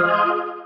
Thank you.